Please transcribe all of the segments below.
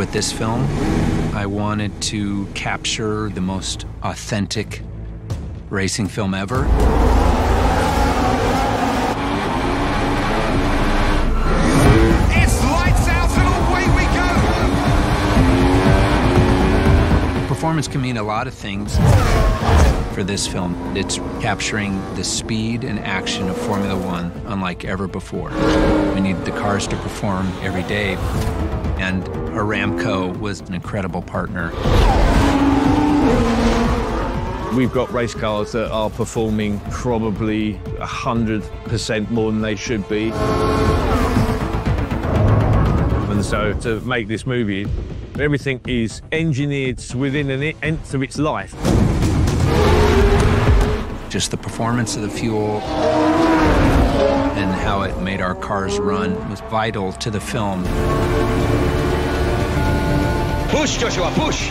with this film. I wanted to capture the most authentic racing film ever. It's lights out and away we go! Performance can mean a lot of things for this film. It's capturing the speed and action of Formula One unlike ever before. We need the cars to perform every day, and Aramco was an incredible partner. We've got race cars that are performing probably 100% more than they should be. And so to make this movie, everything is engineered within an nth of its life. Just the performance of the fuel and how it made our cars run was vital to the film. Push, Joshua, push!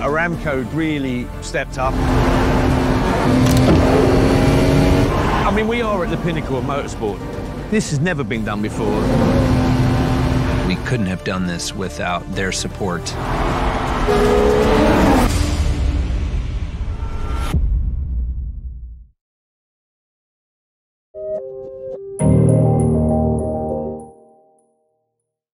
Aramco really stepped up. I mean, we are at the pinnacle of motorsport. This has never been done before. We couldn't have done this without their support.